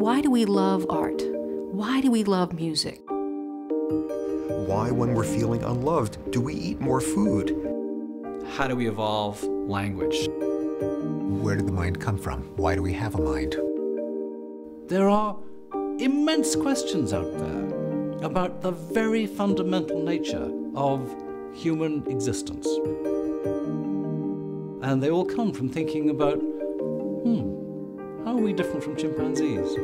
why do we love art? Why do we love music? Why, when we're feeling unloved, do we eat more food? How do we evolve language? Where did the mind come from? Why do we have a mind? There are immense questions out there about the very fundamental nature of human existence. And they all come from thinking about, hmm, how are we different from chimpanzees?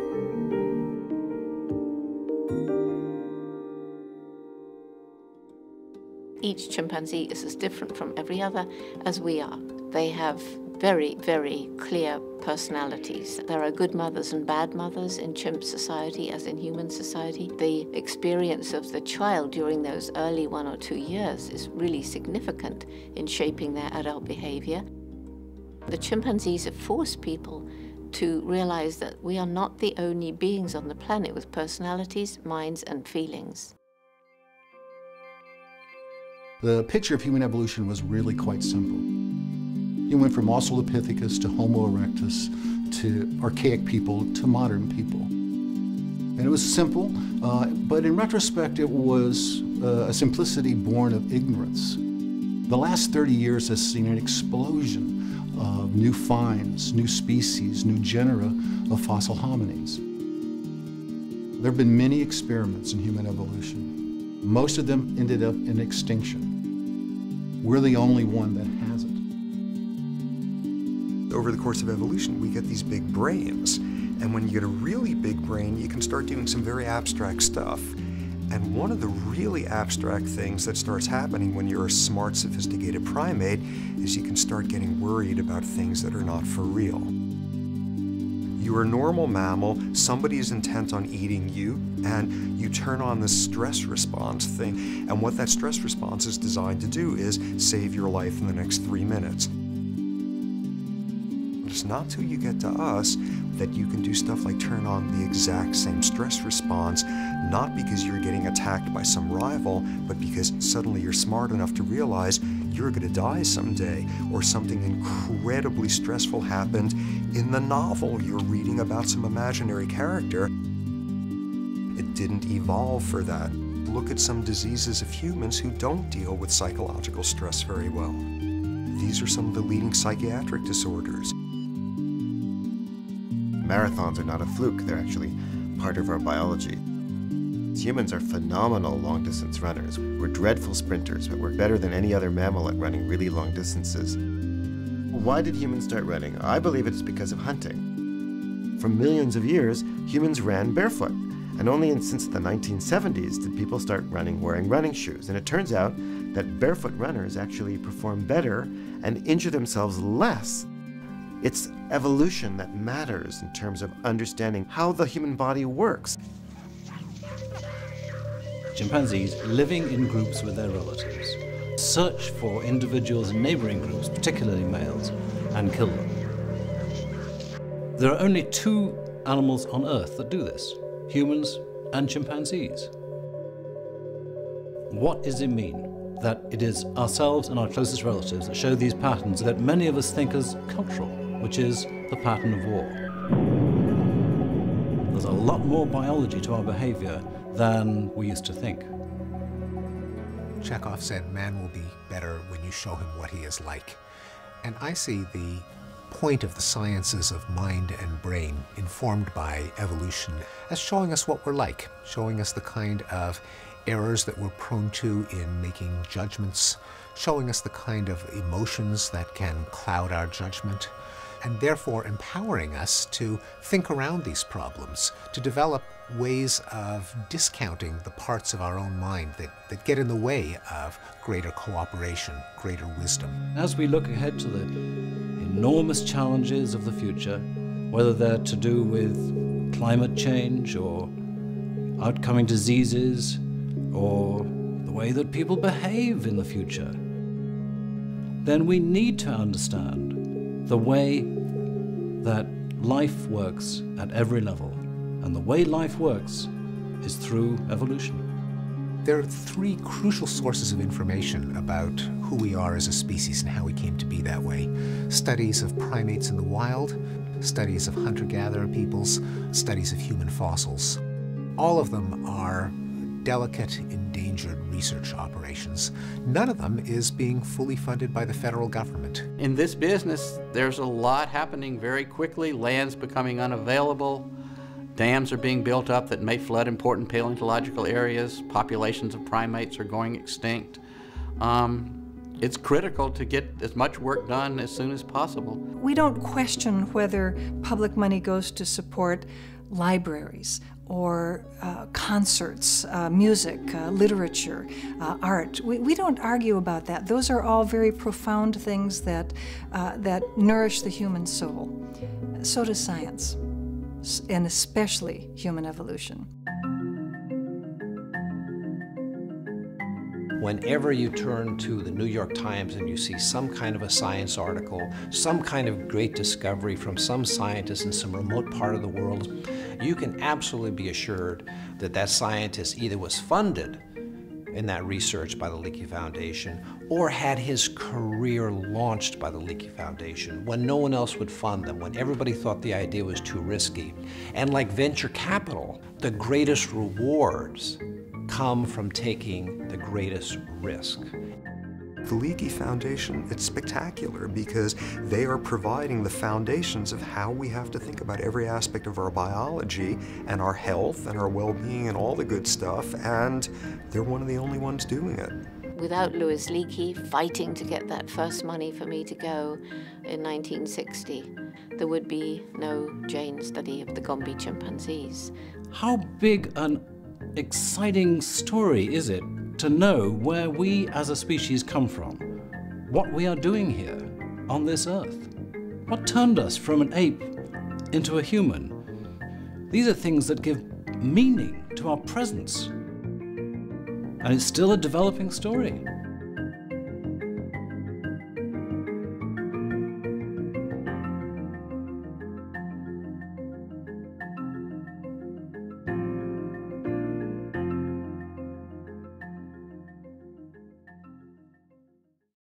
Each chimpanzee is as different from every other as we are. They have very, very clear personalities. There are good mothers and bad mothers in chimp society as in human society. The experience of the child during those early one or two years is really significant in shaping their adult behavior. The chimpanzees have forced people to realize that we are not the only beings on the planet with personalities, minds, and feelings. The picture of human evolution was really quite simple. You went from Australopithecus to Homo erectus to archaic people to modern people. And it was simple, uh, but in retrospect, it was uh, a simplicity born of ignorance. The last 30 years has seen an explosion of new finds, new species, new genera of fossil hominids. There have been many experiments in human evolution. Most of them ended up in extinction. We're the only one that hasn't. Over the course of evolution, we get these big brains. And when you get a really big brain, you can start doing some very abstract stuff. And one of the really abstract things that starts happening when you're a smart, sophisticated primate is you can start getting worried about things that are not for real. You're a normal mammal, somebody is intent on eating you, and you turn on the stress response thing. And what that stress response is designed to do is save your life in the next three minutes. Not till you get to us that you can do stuff like turn on the exact same stress response, not because you're getting attacked by some rival, but because suddenly you're smart enough to realize you're going to die someday, or something incredibly stressful happened in the novel you're reading about some imaginary character. It didn't evolve for that. Look at some diseases of humans who don't deal with psychological stress very well. These are some of the leading psychiatric disorders. Marathons are not a fluke, they're actually part of our biology. Humans are phenomenal long distance runners. We're dreadful sprinters, but we're better than any other mammal at running really long distances. Why did humans start running? I believe it's because of hunting. For millions of years, humans ran barefoot. And only since the 1970s did people start running wearing running shoes. And it turns out that barefoot runners actually perform better and injure themselves less. It's evolution that matters in terms of understanding how the human body works chimpanzees living in groups with their relatives search for individuals in neighboring groups, particularly males, and kill them. There are only two animals on Earth that do this humans and chimpanzees. What does it mean that it is ourselves and our closest relatives that show these patterns that many of us think as cultural, which is the pattern of war? There's a lot more biology to our behavior than we used to think. Chekhov said, man will be better when you show him what he is like. And I see the point of the sciences of mind and brain informed by evolution as showing us what we're like, showing us the kind of errors that we're prone to in making judgments, showing us the kind of emotions that can cloud our judgment, and therefore empowering us to think around these problems, to develop ways of discounting the parts of our own mind that, that get in the way of greater cooperation, greater wisdom. As we look ahead to the enormous challenges of the future, whether they're to do with climate change or outcoming diseases or the way that people behave in the future, then we need to understand the way that life works at every level. And the way life works is through evolution. There are three crucial sources of information about who we are as a species and how we came to be that way. Studies of primates in the wild, studies of hunter-gatherer peoples, studies of human fossils. All of them are delicate, endangered research operations. None of them is being fully funded by the federal government. In this business, there's a lot happening very quickly. Land's becoming unavailable. Dams are being built up that may flood important paleontological areas. Populations of primates are going extinct. Um, it's critical to get as much work done as soon as possible. We don't question whether public money goes to support libraries or uh, concerts, uh, music, uh, literature, uh, art. We, we don't argue about that. Those are all very profound things that, uh, that nourish the human soul. So does science, and especially human evolution. Whenever you turn to the New York Times and you see some kind of a science article, some kind of great discovery from some scientist in some remote part of the world, you can absolutely be assured that that scientist either was funded in that research by the Leakey Foundation or had his career launched by the Leakey Foundation when no one else would fund them, when everybody thought the idea was too risky. And like venture capital, the greatest rewards come from taking the greatest risk. The Leakey Foundation, it's spectacular because they are providing the foundations of how we have to think about every aspect of our biology and our health and our well-being and all the good stuff, and they're one of the only ones doing it. Without Louis Leakey fighting to get that first money for me to go in 1960, there would be no Jane study of the Gombe chimpanzees. How big an exciting story is it to know where we as a species come from, what we are doing here on this earth? What turned us from an ape into a human? These are things that give meaning to our presence. And it's still a developing story.